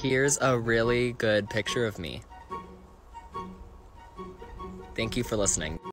Here's a really good picture of me. Thank you for listening.